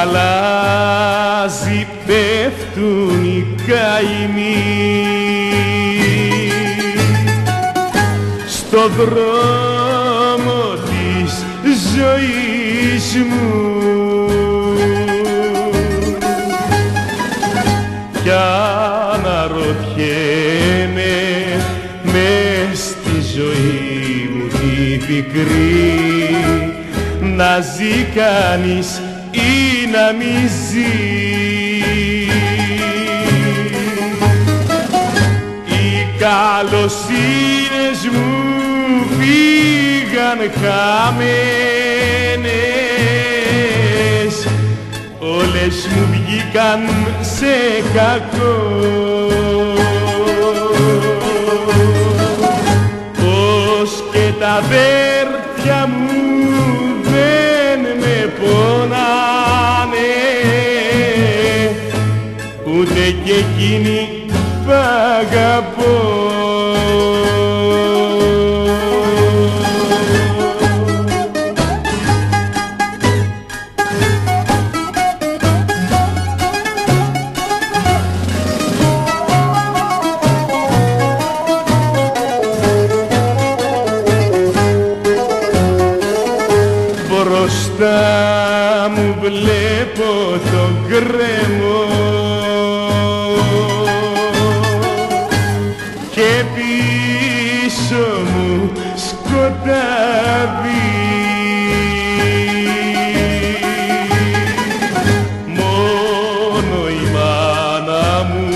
αλλάζει πέφτουν οι καημοί. Στο δρόμο της ζωής μου. Κι αναρωτιέμαι μες στη ζωή μου τι πικρή. Να ζει κανείς ή να μη ζει. Οι καλοσύνες μου φύγαν χαμένες. Όλες μου βγήκαν σε κακό. Πως και τα αδέρφια και εκείνοι που αγαπώ. Μπροστά μου βλέπω το γκρεμό μου σκοτάδι. Μόνο η μάνα μου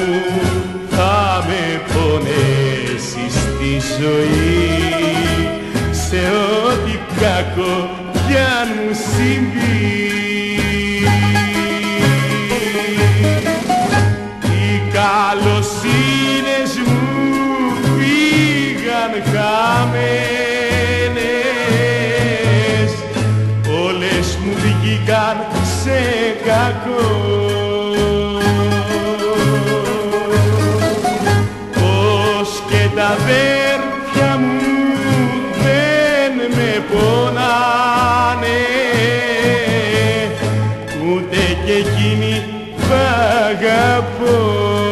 θα με πονέσει στη ζωή. Σε ό,τι κακό κι αν μου συμβεί πήγαν χαμένες όλες μου βγήκαν σε κακό. Πως και τα αδέρφια μου δεν με πονάνε ούτε και εκείνη θα αγαπώ.